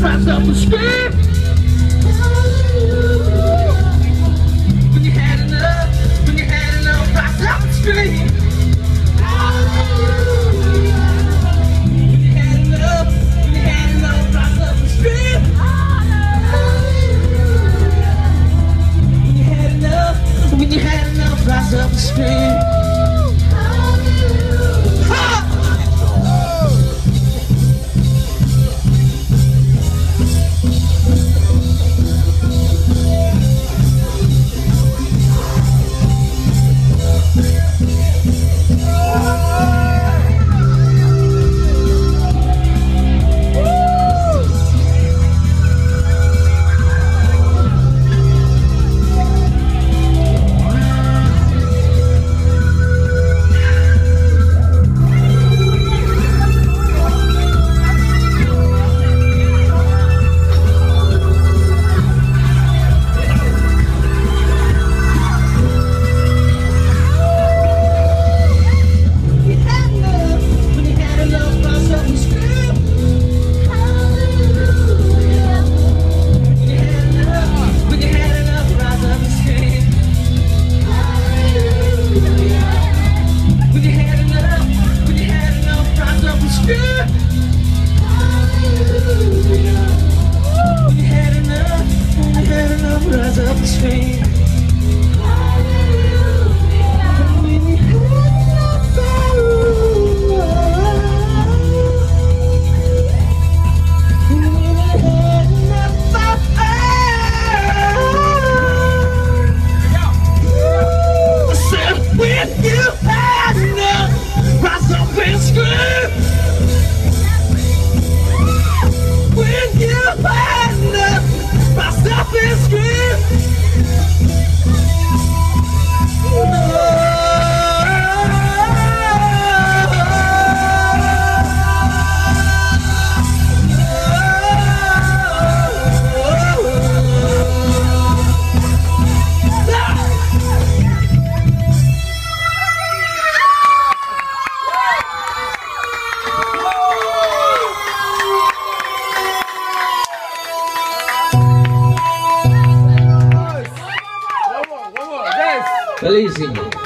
rise up and scream. When you had enough, when you had enough, rise up and scream. Belezinha.